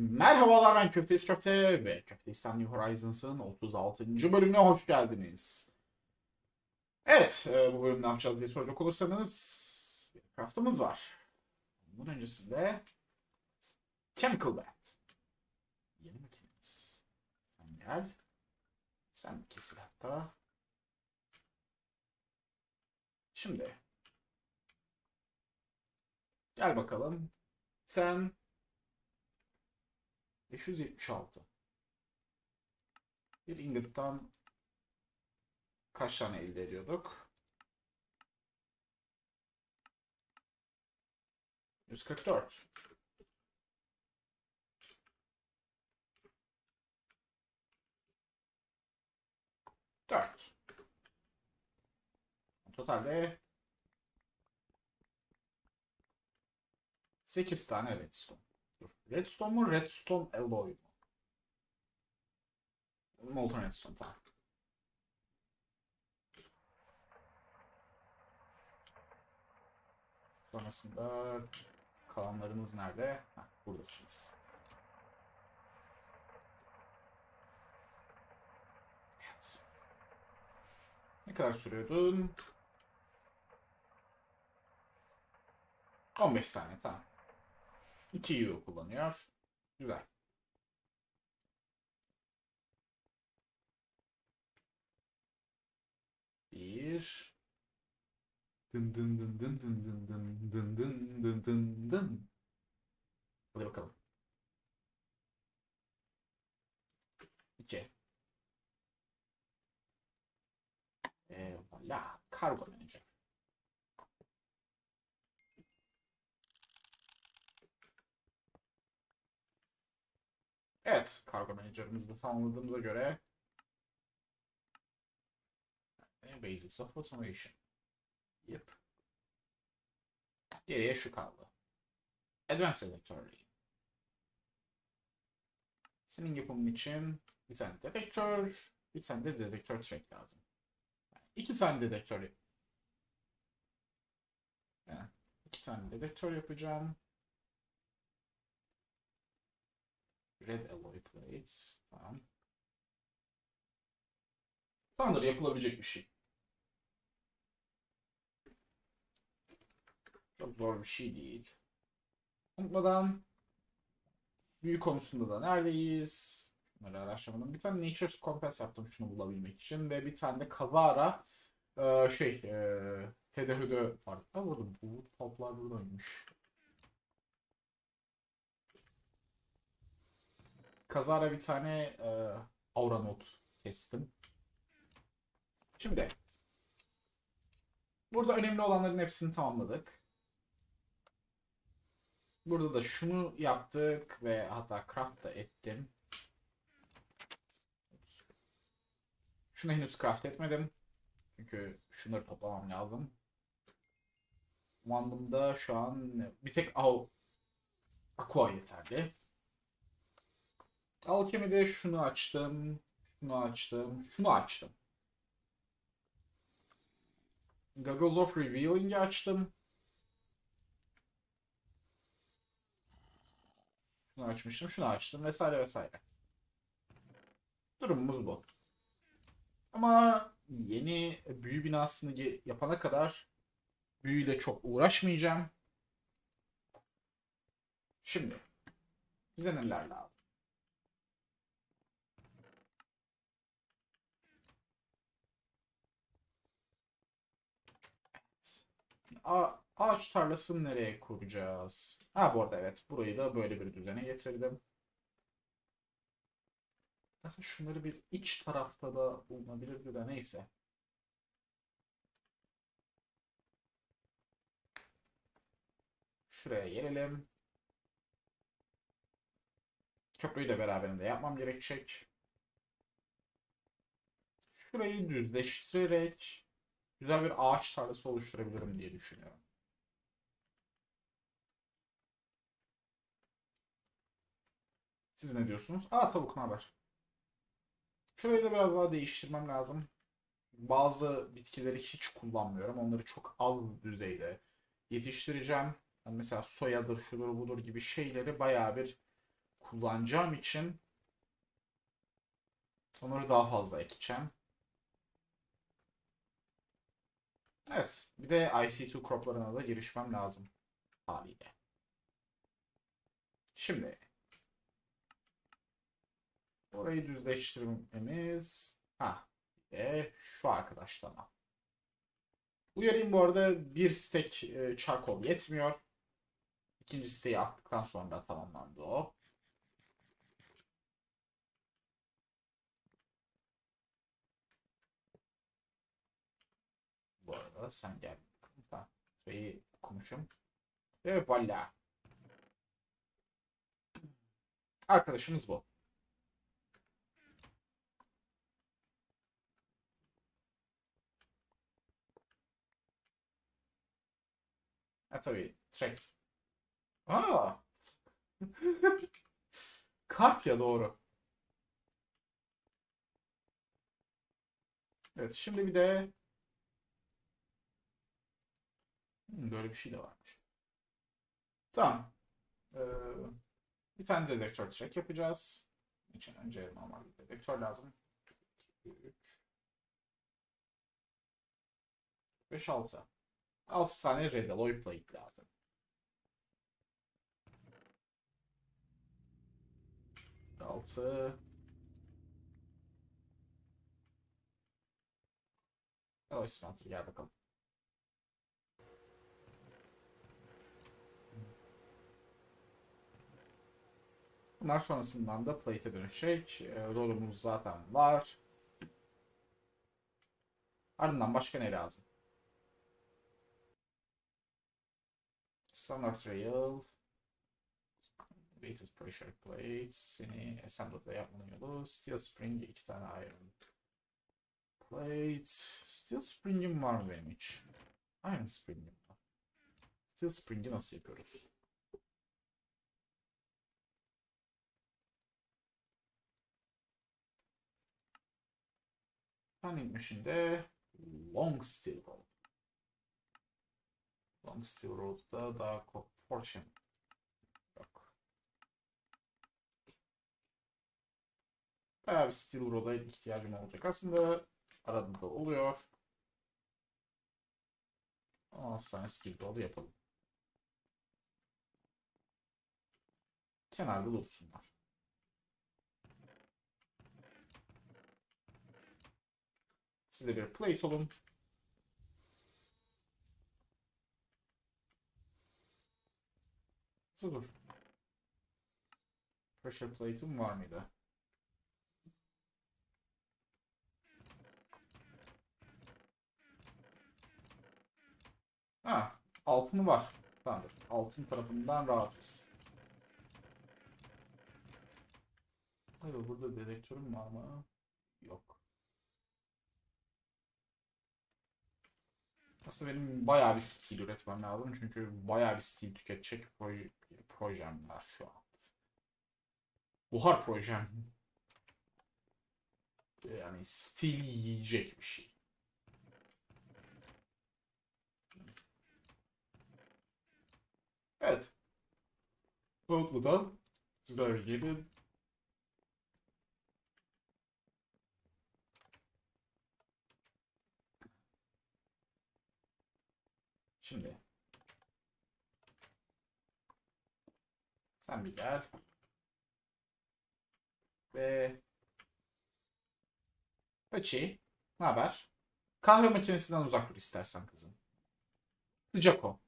Merhabalar ben Köfteyiz Köfte ve Köfteistan New Horizons'ın 36. bölümüne hoş geldiniz. Evet, e, bu bölümde ne yapacağız diye soracak olursanız bir craftımız var. Bunun öncesinde Chemical Bat. Yeni makinemiz. Sen gel. Sen kesil hatta. Şimdi. Gel bakalım. Sen 576. Bir ingot'tan kaç tane elde ediyorduk? 144. Dört. Totalde 8 tane redstone. Redstone mu? Redstone alloy mu? Molten redstone tamam. Sonrasında kalanlarımız nerede? Heh, buradasınız. Evet. Ne kadar sürüyordun? 15 saniye tamam. 2 euro kullanıyor. Güzel. Bir. Dın dın dın dın dın dın dın dın dın dın dın dın. Hadi bakalım. İki. Eyvallah. Kargo manager. Evet, kargo menajerimizi de tamamladığımıza göre Basics of Automation. Yep. Geriye şu kaldı. Advanced Electronic. Senin yapımın için bir tane dedektör, bir tane de dedektör track lazım. Yani iki tane dedektör yani iki tane dedektör yapacağım. Red alloy plates. Tamam. Tamamdır yapılabilecek bir şey. Çok zor bir şey değil. Unutmadan büyü konusunda da neredeyiz? Bunları araştırmadım. Bir tane Nature's Compass yaptım şunu bulabilmek için. Ve bir tane de kazara şey e, hede hede var. Ha burada bu toplar buradaymış. Kazara bir tane e, aura not kestim. Şimdi burada önemli olanların hepsini tamamladık. Burada da şunu yaptık ve hatta craft da ettim. Şunu henüz craft etmedim. Çünkü şunları toplamam lazım. Wandımda şu an bir tek Aqua yeterli. Alkemide şunu açtım. Şunu açtım. Şunu açtım. Goggles of Revealing'i açtım. Şunu açmıştım. Şunu açtım. Vesaire vesaire. Durumumuz bu. Ama yeni büyü binasını yapana kadar büyüyle çok uğraşmayacağım. Şimdi bize neler lazım? Ağaç tarlasını nereye kuracağız? Ha bu arada evet. Burayı da böyle bir düzene getirdim. Aslında şunları bir iç tarafta da bulunabilirdi de neyse. Şuraya gelelim. Köprüyü de beraberinde yapmam gerekecek. Şurayı düzleştirerek güzel bir ağaç tarlası oluşturabilirim diye düşünüyorum. Siz ne diyorsunuz? Aa tavuk ne haber? Şurayı da biraz daha değiştirmem lazım. Bazı bitkileri hiç kullanmıyorum. Onları çok az düzeyde yetiştireceğim. Yani mesela soyadır, şudur budur gibi şeyleri bayağı bir kullanacağım için onları daha fazla ekeceğim. Evet. Bir de IC2 croplarına da girişmem lazım. Haliyle. Şimdi orayı düzleştirmemiz ha bir de şu arkadaştan Uyarayım bu arada bir stack e, charcoal yetmiyor. İkinci siteyi attıktan sonra tamamlandı o. Arada sen gel. Tamam. Şeyi okumuşum. Ve voilà. Arkadaşımız bu. Ha tabii. Track. Aa. Kart ya doğru. Evet şimdi bir de böyle bir şey de varmış. Tamam. Ee, bir tane dedektör track yapacağız. İçin önce normal bir dedektör lazım. 3 5 6 6 tane red alloy plate lazım. Altı. Alloy smelter gel bakalım. Bunlar sonrasından da plate'e dönüşecek. E, rolümüz zaten var. Ardından başka ne lazım? Standard rail. Latest pressure plates. Seni assembly'da yapmanın yolu. Steel spring iki tane iron plate. Steel spring'im var mı benim hiç? Iron spring'im var. Steel spring'i nasıl yapıyoruz? Planning Machine'de Long Steel Road. Long Steel Road'da daha Fortune yok. Bayağı bir Steel Road'a ihtiyacım olacak. Aslında arada da oluyor. 16 tane Steel Road'u yapalım. Kenarda dursunlar. Size bir plate olun. Dur. Pressure plate'im var mıydı? Ha, altını var. Tamamdır. Altın tarafından rahatız. Hayır, burada dedektörüm var mı? Yok. Aslında benim bayağı bir stil üretmem lazım. Çünkü bayağı bir stil tüketecek proje, projem var şu an. Buhar projem. Yani stil yiyecek bir şey. Evet. Outlook'dan sizler gibi Şimdi. Sen bir gel. Ve Öçi. Ne haber? Kahve makinesinden uzak dur istersen kızım. Sıcak o.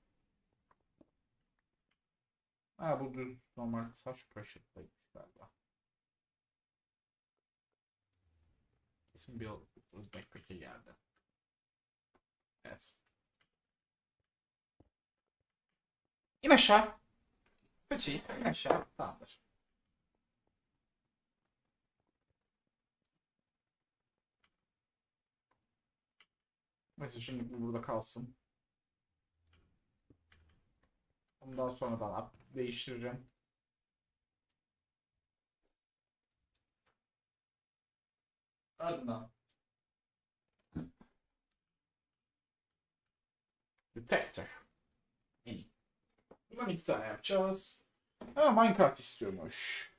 Ha bu düz normal saç plate'miş galiba. Kesin bir backpack'e geldi. Evet. İn aşağı. Kaçı. İn aşağı. Tamamdır. Neyse şimdi bu burada kalsın. Ondan sonradan değiştiririm. Ardından Detector. Bundan iki tane yapacağız. Ha Minecraft istiyormuş.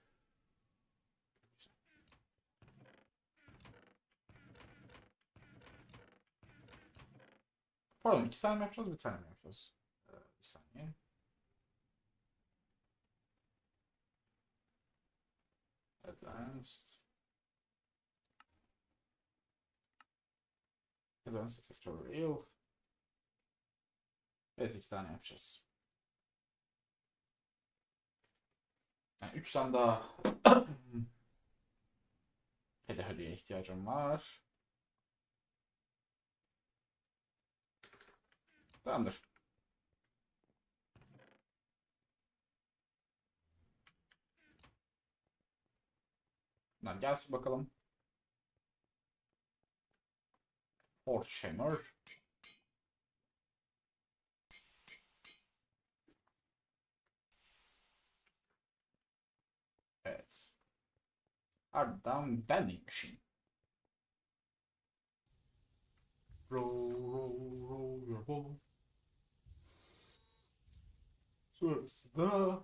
Pardon iki tane mi yapacağız bir tane mi yapacağız? Ee, bir saniye. Advanced. Advanced Factorial. Evet iki tane yapacağız. Yani üç tane daha pedahölüye ihtiyacım var. Tamamdır. Bunlar gelsin bakalım. Forge Hammer. Evet. Ardından Machine. Roll, roll, roll your ball. Sonrasında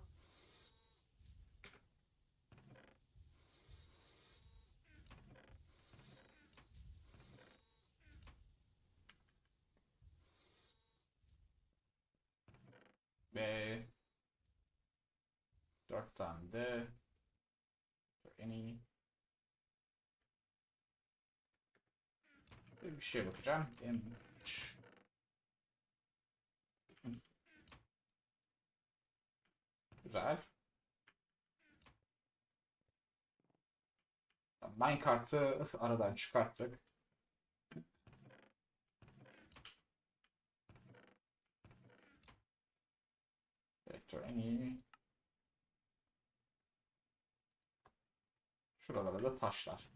ve dört tane de Any Böyle bir şey bakacağım. Image. Güzel. Minecart'ı aradan çıkarttık. Vector any Şuralara da taşlar.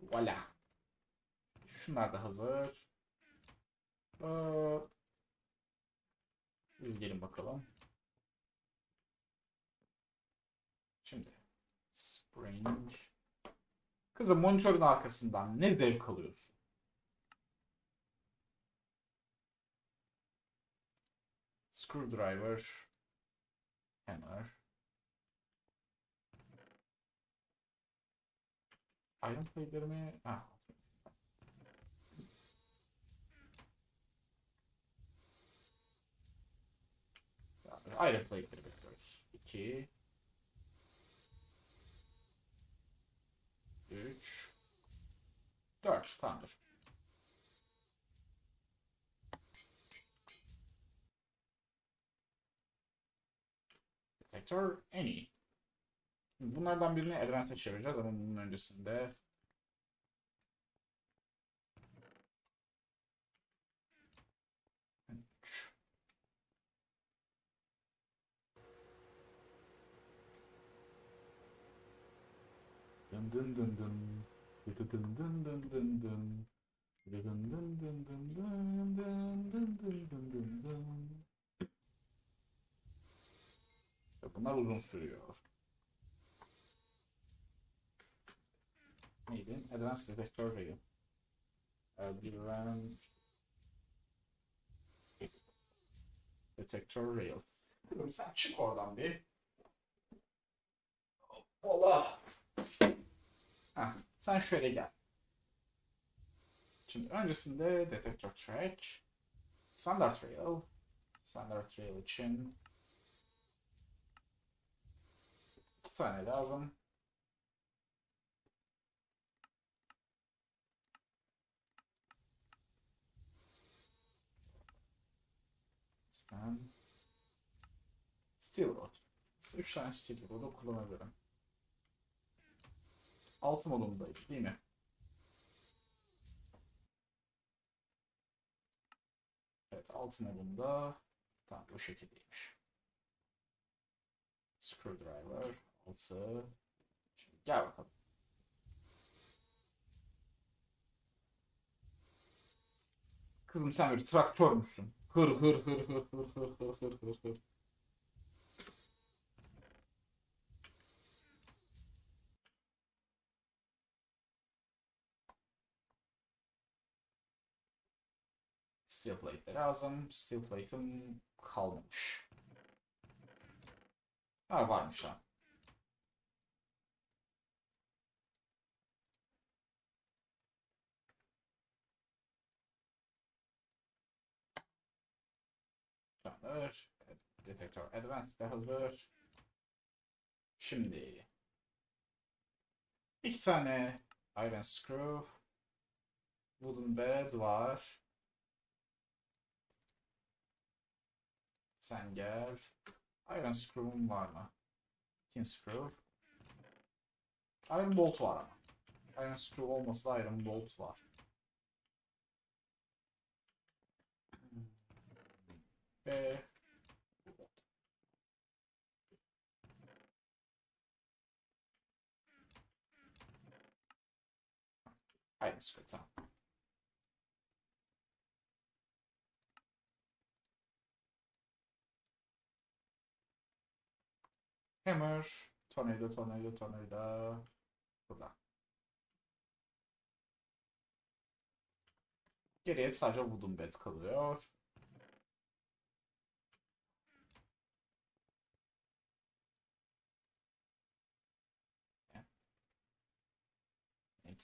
Voila. Şunlar da hazır. Ee, gelin bakalım. Şimdi Spring. Kızım monitörün arkasından ne zevk alıyorsun? Screwdriver. Kenar. Ayrım sayılarımı... Ah, Ayrı playleri bekliyoruz. 2 3 4 tamamdır. Detector any. Bunlardan birini Advance'e çevireceğiz ama bunun öncesinde Dın dın dın dın. Dın dın dın dın dın dın. Dın dın dın dın dın dın dın dın dın Bunlar uzun sürüyor. Neydi? Advanced Detector Rail. Advanced Detector Rail. Kızım sen çık oradan bir. Ola. Heh, sen şöyle gel. Şimdi öncesinde Detector Track. Standard Rail. Standard Rail için iki tane lazım. Stand. Steel Rod. Üç tane Steel Rod'u kullanabilirim. Altı modundaydı değil mi? Evet altı modunda tamam bu şekildeymiş. Screwdriver altı. Şimdi gel bakalım. Kızım sen bir traktör müsün? Hır hır hır hır hır hır hır hır hır hır. Steel plate lazım. Steel plate'im kalmamış. Ha varmış lan. Hazır. Detektör Advanced de hazır. Şimdi iki tane Iron Screw Wooden Bed var. Sen gel. Iron Screw'um var mı? Tin Screw. Iron Bolt var ama. Iron Screw olmasa Iron Bolt var. Ve Iron Screw tamam. Hammer, tornado, tornado, tornado. Burada. Geriye sadece wooden bed kalıyor.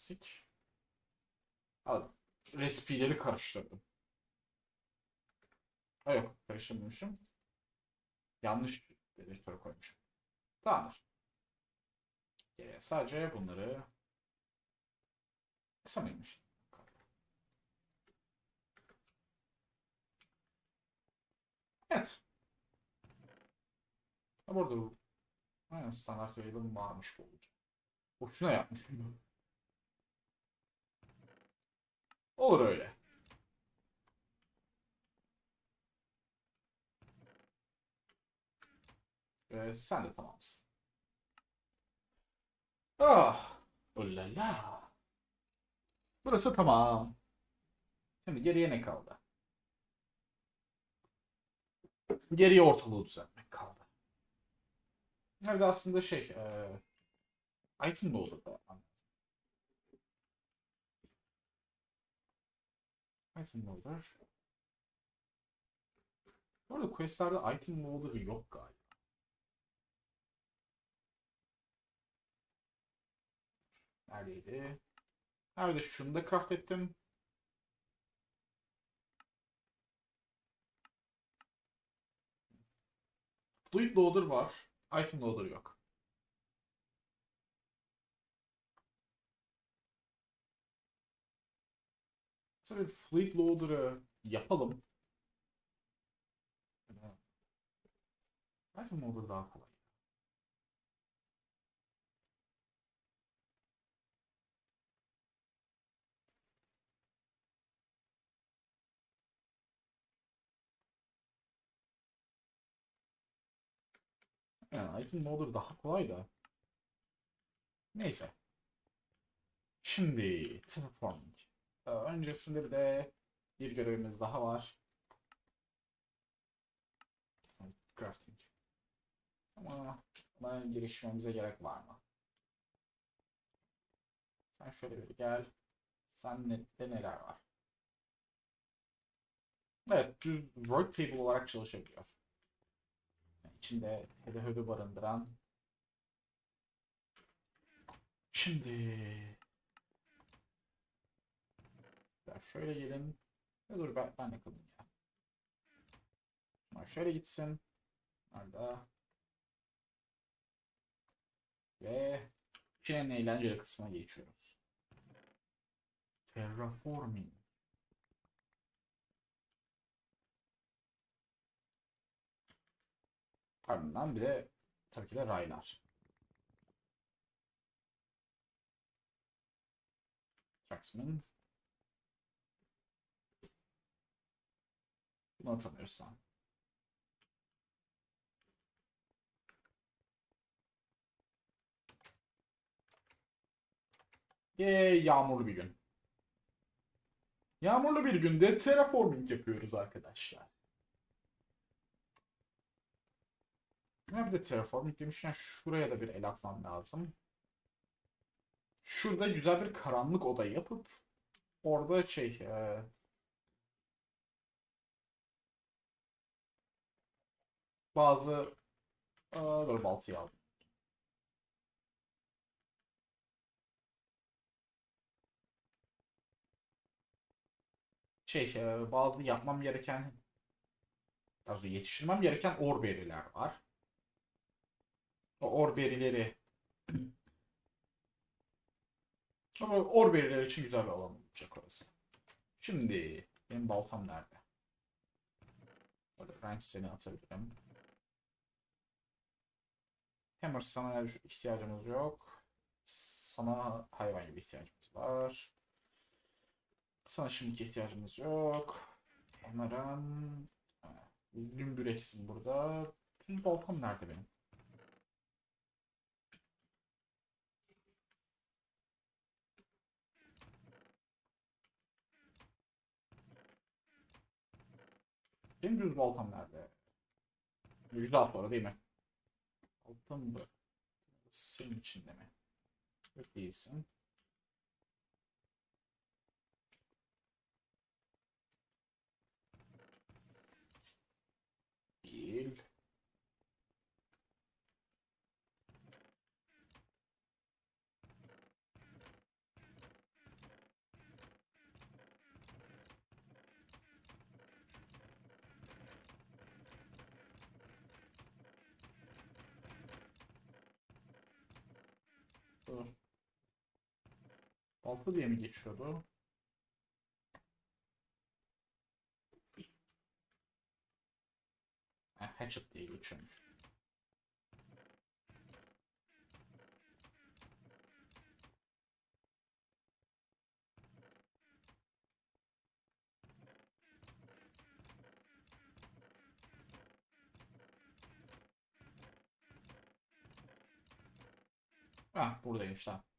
Eksik. Al. Respileri karıştırdım. Ha yok karıştırmamışım. Yanlış dedektör koymuşum. Tamamdır. Geriye sadece bunları kısa mıymış? Evet. Ha bu aynen standart yayılım varmış bu olacak. Boşuna yapmışım. Olur öyle. Ee, sen de tamamsın. Ah. Ulala. Burası tamam. Şimdi geriye ne kaldı? Geriye ortalığı düzeltmek kaldı. Nerede aslında şey, e, item loader da Item loader. Bu arada questlerde item loader yok galiba. Neredeydi? Ha bir şunu da craft ettim. Fluid loader var. Item loader yok. Bir fluid loader'ı yapalım. Item loader daha kolay. Yani item loader daha kolay da. Neyse. Şimdi terraforming. Ee, öncesinde bir de bir görevimiz daha var. Crafting. Ama buna girişmemize gerek var mı? Sen şöyle bir gel. Sen nette neler var? Evet, düz work table olarak çalışabiliyor. Yani içinde hede hödü barındıran. Şimdi şöyle gelin. Ya dur ben, ben de ya. Şunlar şöyle gitsin. Nerede? Ve işin en eğlenceli kısmına geçiyoruz. Terraforming. Ardından bir de tabii ki de raylar. Traxman. Bunu atamıyorsam. Yee, yağmurlu bir gün. Yağmurlu bir günde terraforming yapıyoruz arkadaşlar. Ya bir de terraforming demişken şuraya da bir el atmam lazım. Şurada güzel bir karanlık oda yapıp orada şey e, bazı Aa, dur baltayı aldım. Şey e, bazı yapmam gereken Tarzı yetiştirmem gereken orberiler var. O orberileri ama orberiler için güzel bir alan olacak orası. Şimdi benim baltam nerede? Orada rank seni atabilirim. Hammer sana ihtiyacımız yok. Sana hayvan gibi ihtiyacımız var. Sana şimdilik ihtiyacımız yok. Hammer'ın Gümbüreksin burada. Düz baltam nerede benim? Benim düz baltam nerede? Güzel sonra değil mi? Baltam mı? Senin içinde mi? Yok değilsin. 6 diye mi geçiyordu? Ha, hatchet diye geçiyormuş. Ah buradaymış tamam.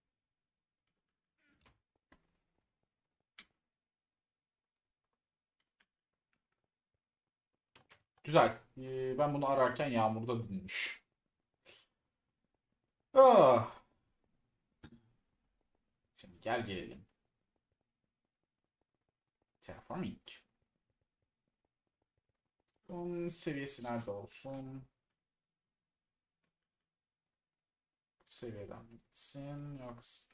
Güzel. Ee, ben bunu ararken yağmurda dinmiş. Ah. Şimdi gel gelelim. Terraforming. Bunun seviyesi nerede olsun? Bu seviyeden gitsin. Yoksa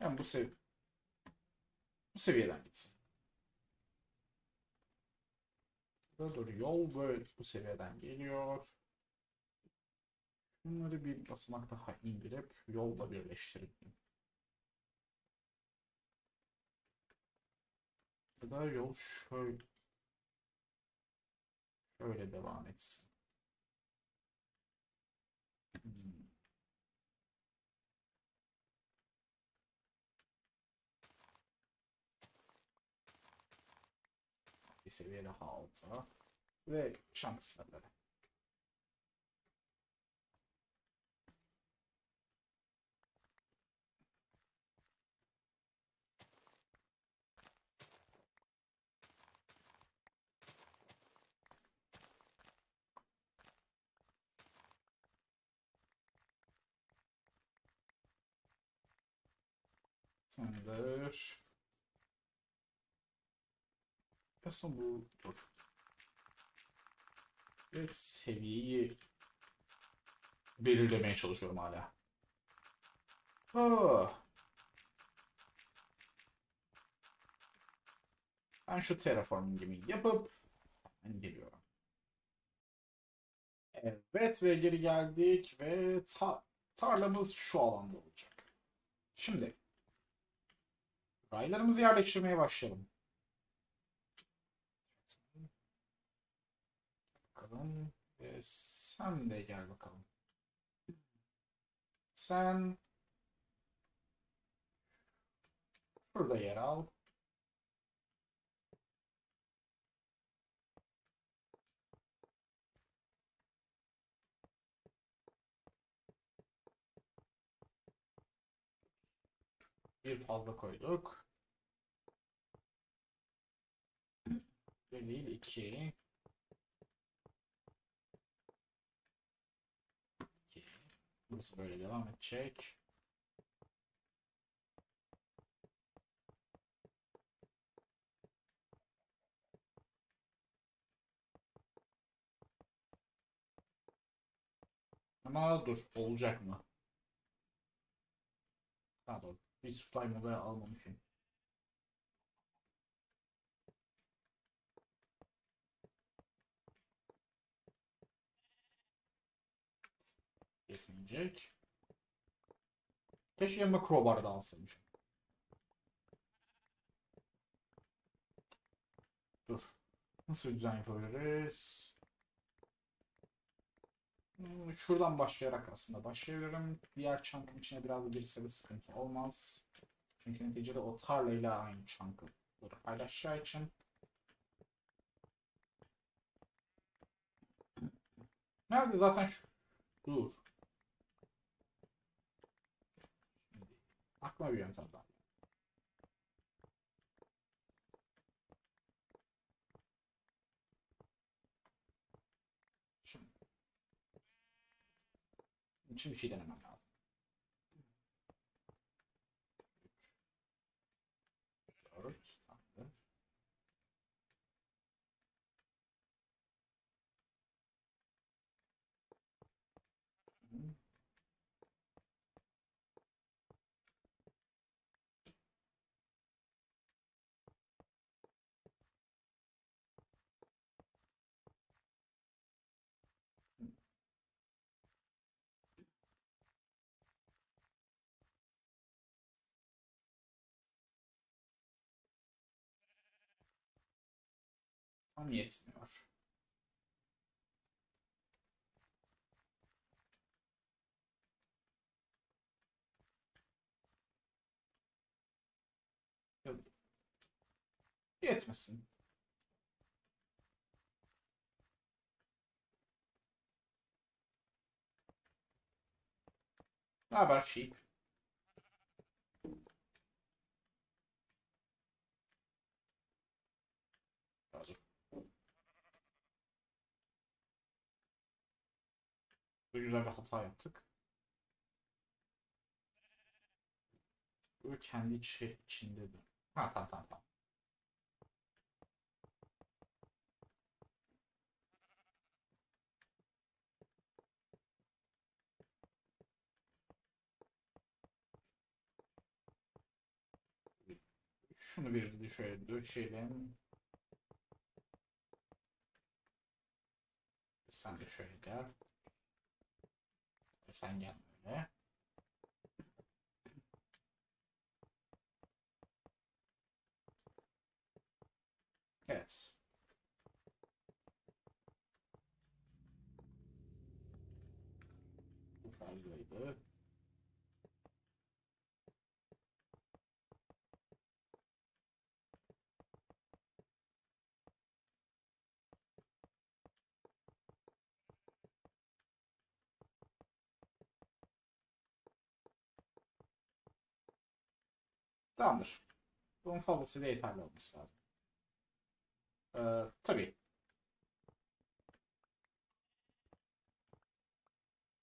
yani bu sev bu seviyeden gitsin. Burada dur yol böyle bu seviyeden geliyor. Bunları bir basamak daha indirip yolla birleştirelim. Ya da yol şöyle şöyle devam etsin. Bir seviye daha alta ve şans sınırları. Tamamdır. Aslında bu dur. Ve seviyeyi belirlemeye çalışıyorum hala. Ah. Ben şu terraformingimi yapıp hemen geliyorum. Evet ve geri geldik ve ta tarlamız şu alanda olacak. Şimdi raylarımızı yerleştirmeye başlayalım. Bakalım. Ve sen de gel bakalım. Sen şurada yer al. Bir fazla koyduk. Bir değil. İki. Burası böyle devam edecek. Ama dur olacak mı? Doğru. Bir supply modaya almamışım. Düzenlenecek. Keşke yanıma crowbar da alsaymışım. Dur. Nasıl düzen yapabiliriz? Hmm, Şuradan başlayarak aslında başlayabilirim. Diğer chunk'ın içine biraz girse de sıkıntı olmaz. Çünkü neticede o tarlayla aynı chunk'ı paylaşacağı için. Nerede zaten şu... Dur. Aklıma bir yöntem daha. Şimdi. Için bir şey denemem lazım. Üç, dört, tamamdır. Hı. Tam yetmiyor. Yetmesin. Ne haber sheep? Burada güzel bir hata yaptık. Böyle kendi içi, içinde de. Ha tamam tamam tamam. Şunu bir de şöyle döşeyelim. Sen de şöyle gel. Sen. Evet. Bu fazlaydı. Tamamdır. Bunun fazlasıyla yeterli olması lazım. Ee, tabii.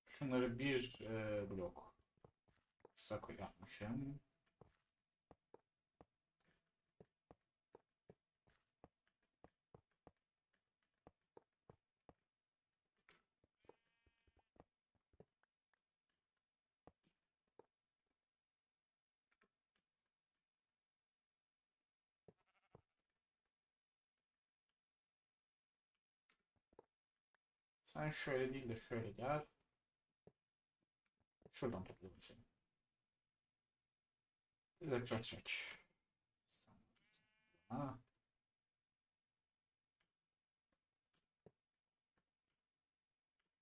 Şunları bir e, blok kısa yapmışım. Sen şöyle değil de şöyle gel. Şuradan toplayalım seni. Elektrotrek. Ha.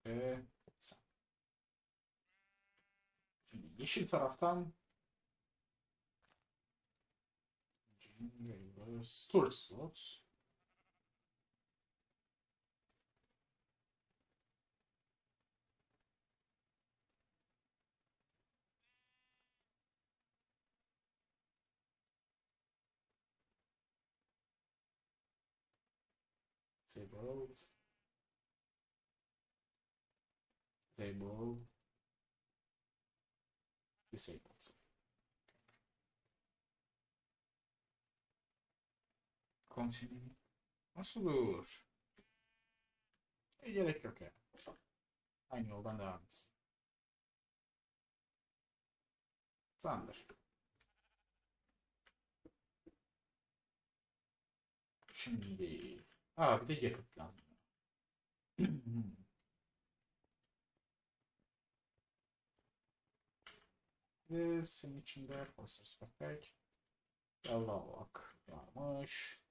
Ve. Şimdi yeşil taraftan storage slots. Disabled. Disabled. Disabled. Continue. Nasıl olur? E, gerek yok ya. Aynı yoldan devam etsin. Tamamdır. Şimdi... Aa bir de yakıt lazım. gerekli. Senin içinde Forces Backpack. Yallah bak varmış.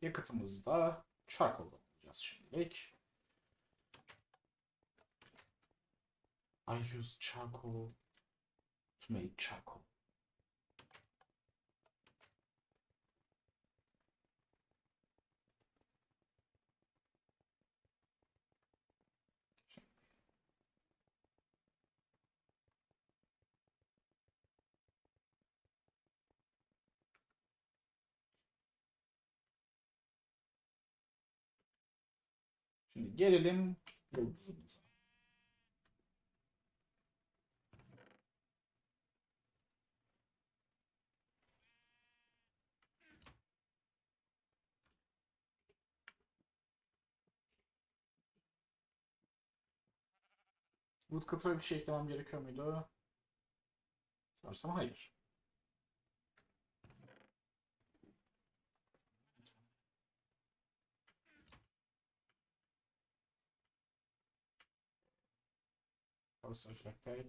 Yakıtımızda charcoal alacağız şimdilik. I use charcoal to make charcoal. Şimdi gelelim yıldızımıza. Woodcutter'a bir şey eklemem gerekiyor muydu? Sarsam hayır. Parsons backpack.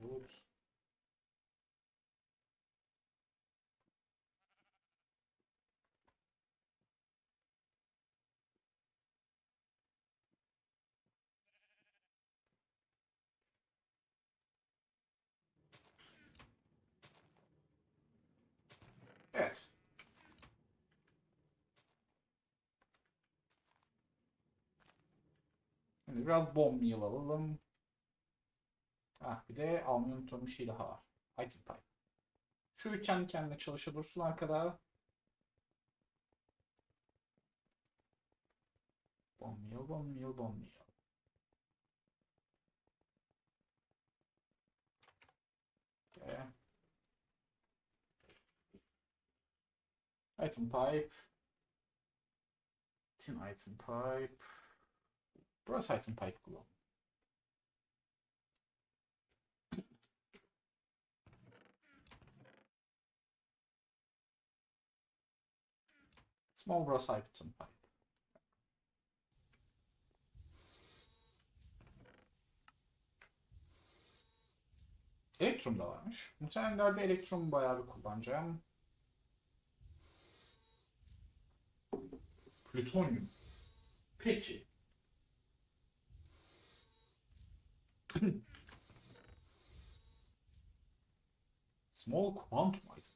Wood. Evet. Biraz bomb alalım. Ah bir de bir şey daha var. Item pipe. Şu kendi kendine çalışa dursun arkada. Bomb meal, bomb meal, bomb meal. Item pipe. Tin item pipe. Burası item pipe kullan. Small brass item pipe. Elektrum da varmış. Muhtemelen ileride elektrum bayağı bir kullanacağım. Plütonyum. Peki. Small quantum item.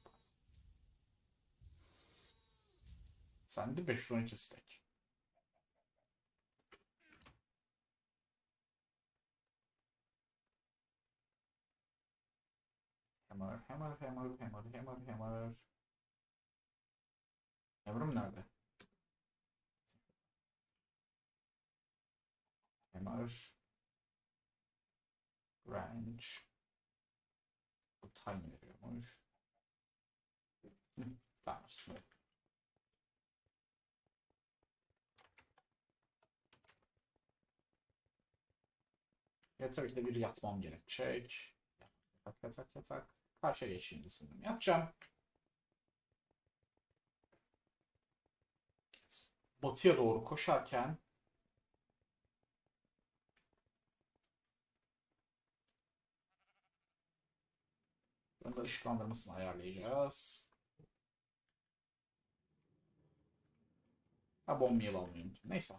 Sende 512 stack. Hammer, hammer, hammer, hammer, hammer, hammer. Hammer'ım nerede? Hammer. Range. Time veriyormuş. Tamam, sınır. Ya tabii ki de bir yatmam gerekecek. Yatak yatak yatak. Karşıya geçeyim ısındım. Yatacağım. Batıya doğru koşarken Bunda ışıklandırmasını ayarlayacağız. Ha bomba yıl almayı. Neyse.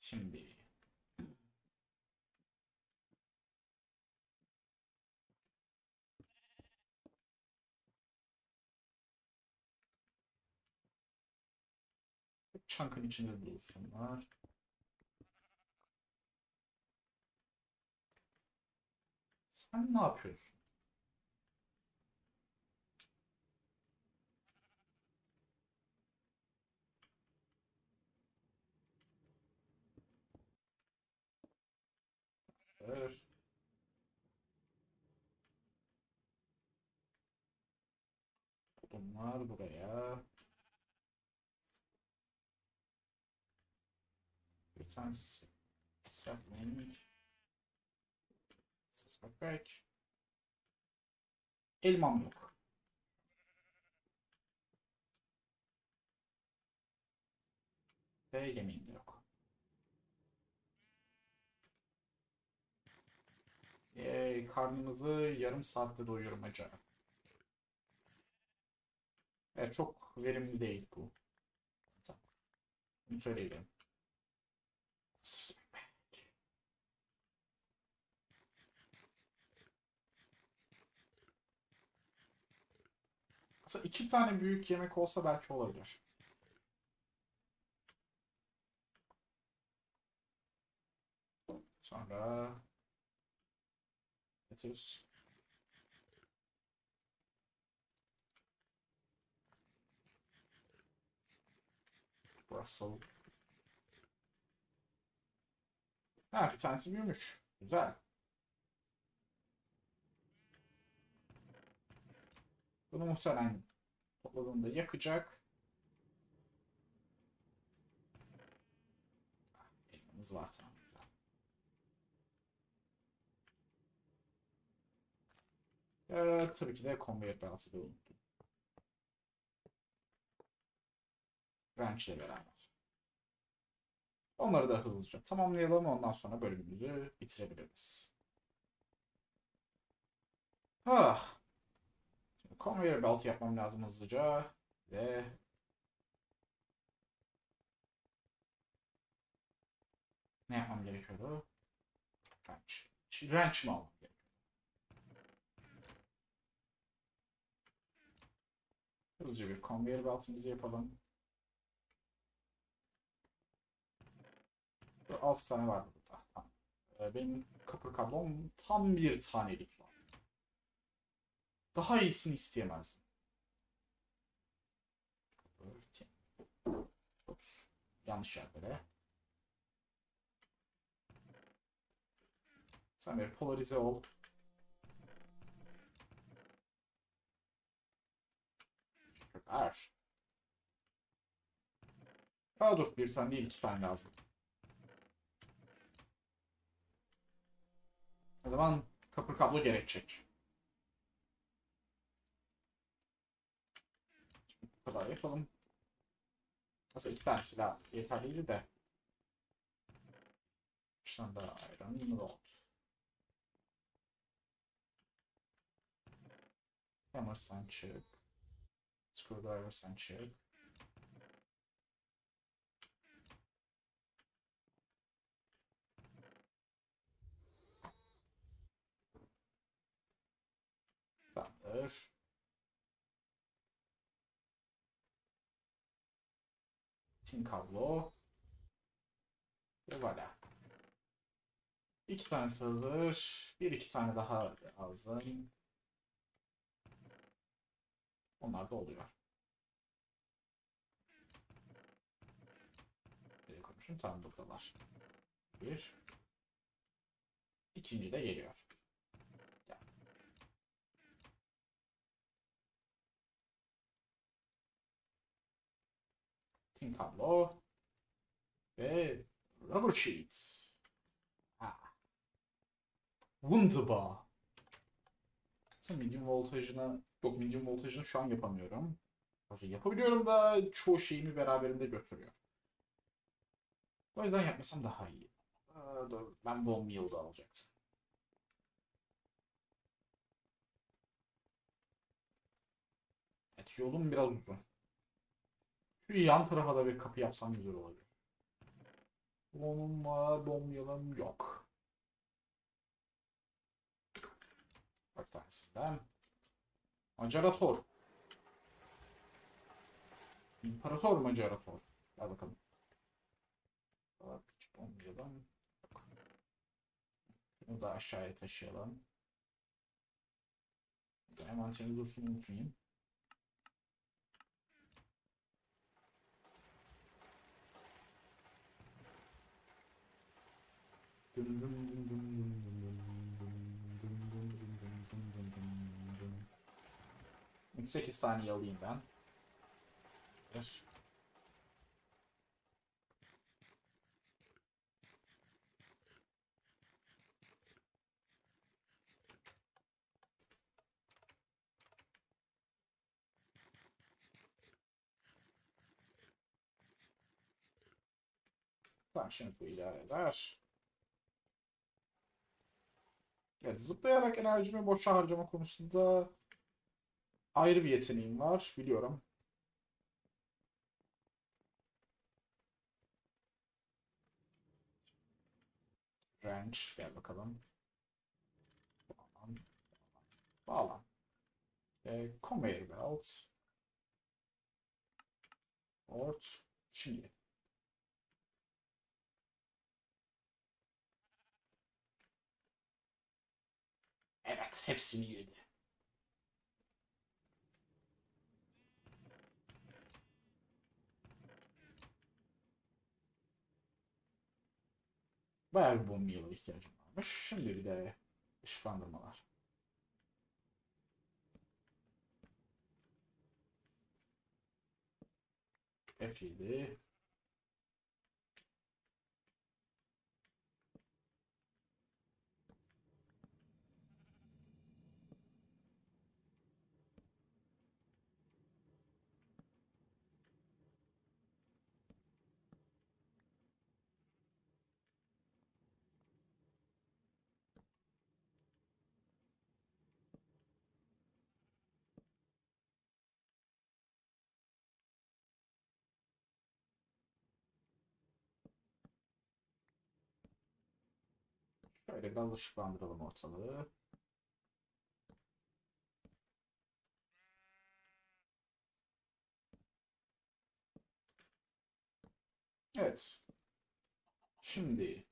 Şimdi Chunk'ın içinde dursunlar. Sen ne yapıyorsun? Ver. Bunlar buraya. Tanesi sapling. Ses back. elmam yok. Ve yemeğim de yok. Yay, karnımızı yarım saatte doyuyorum acaba. Evet çok verimli değil bu. Tamam. Bunu Aslında iki tane büyük yemek olsa belki olabilir. Sonra Atıyoruz. Russell. Ha bir tanesi büyümüş. Güzel. Bunu muhtemelen topladığında yakacak. Elmamız var tamam. güzel. Ee, tabii ki de conveyor belt'i de unuttum. Wrench ile beraber. Onları da hızlıca tamamlayalım. Ondan sonra bölümümüzü bitirebiliriz. Ah. Conveyor belt yapmam lazım hızlıca. Ve ne yapmam gerekiyordu? Wrench. Wrench mi almam? Hızlıca bir conveyor belt'imizi yapalım. 6 tane var burada. Tamam. Ee, Benim kapı kablom tam bir tanelik var. Daha iyisini isteyemezdim. Ups. Yanlış yerlere. Sen bir polarize ol. Teşekkürler. Aa dur bir tane değil iki tane lazım. Zaman kapı kablo gerekecek. Bu kadar yapalım. Aslında iki tane silah yeterliydi de. Üç tane daha ayran rod. Hammer sen çık. Screwdriver sen çık. Tamamdır. Tin kablo. Ve voilà. İki tanesi hazır. Bir iki tane daha lazım. Onlar da oluyor. Nereye koymuşum? Tamam buradalar. Bir. İkinci de geliyor. Tin kablo. Ve rubber sheet. Ha. Wunderbar. Medium voltajına yok medium voltajını şu an yapamıyorum. Yapabiliyorum da çoğu şeyimi beraberinde götürüyor. O yüzden yapmasam daha iyi. Ben bone meal'da alacaktım. Evet yolum biraz uzun. Şu yan tarafa da bir kapı yapsam güzel olabilir. Onun var, bombayalım yok. Dört tanesinden. Macerator. İmparator Macerator. Gel bakalım. Bak, hiç bombayalım. Şunu da aşağıya taşıyalım. Envanteri dursun unutmayayım. 8 saniye alayım ben. Bir. Tamam şimdi bu idare. Evet zıplayarak enerjimi boşa harcama konusunda ayrı bir yeteneğim var biliyorum. Range gel bakalım. Bağlan. Bağlan. E, conveyor belt. Port. Şimdi. Evet, hepsini yedi. Bayağı bir bomba yıla ihtiyacım varmış. Şimdi bir de ışıklandırmalar. F7 Şöyle biraz ışıklandıralım ortalığı. Evet. Şimdi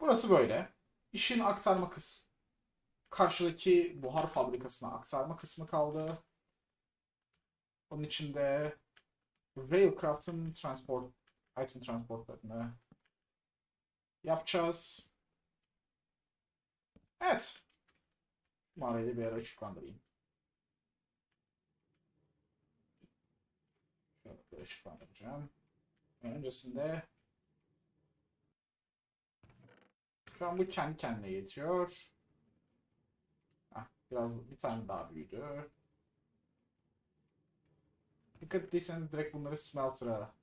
burası böyle. İşin aktarma kısmı. Karşıdaki buhar fabrikasına aktarma kısmı kaldı. Onun içinde Railcraft'ın transport item transportlarını yapacağız. Evet. Da bir ara ışıklandırayım. Şöyle ışıklandıracağım. Öncesinde şu an bu kendi kendine yetiyor. Heh, biraz bir tane daha büyüdü. Dikkat ettiyseniz direkt bunları smelter'a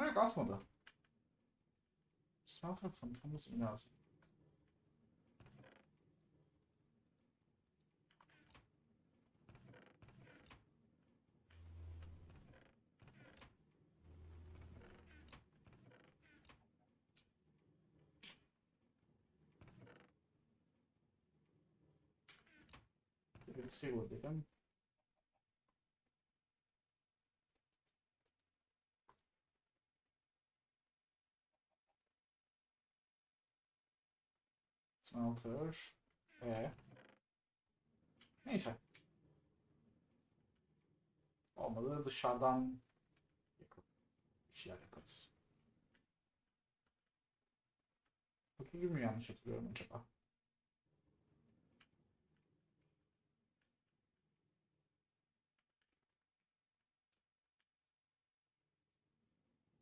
Yok atmadı. Smelter tanıtmamız mı lazım? Bir save dedim. Smelter. E. Neyse. Olmadı dışarıdan yakıp bir şeyler yaparız. Bakıyor mu yanlış hatırlıyorum acaba?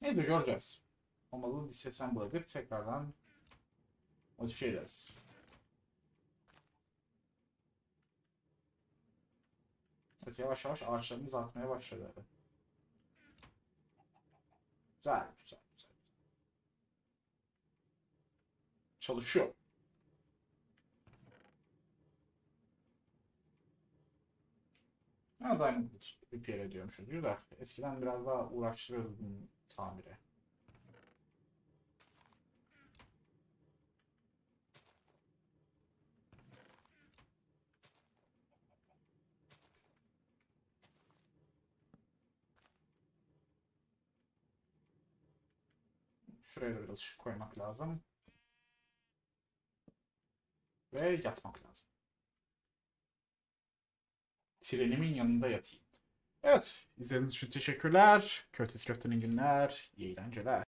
Neyse göreceğiz. Olmalı disassemble edip tekrardan modifiye ederiz. Evet yavaş yavaş ağaçlarımız artmaya başladı. Güzel, güzel, güzel. Çalışıyor. Ha, Diamond repair ediyormuşuz. Güzel. Eskiden biraz daha uğraştırıyordum tamire. Şuraya da biraz ışık koymak lazım. Ve yatmak lazım. Trenimin yanında yatayım. Evet, izlediğiniz için teşekkürler. Curtis Köfte'nin günler, iyi eğlenceler.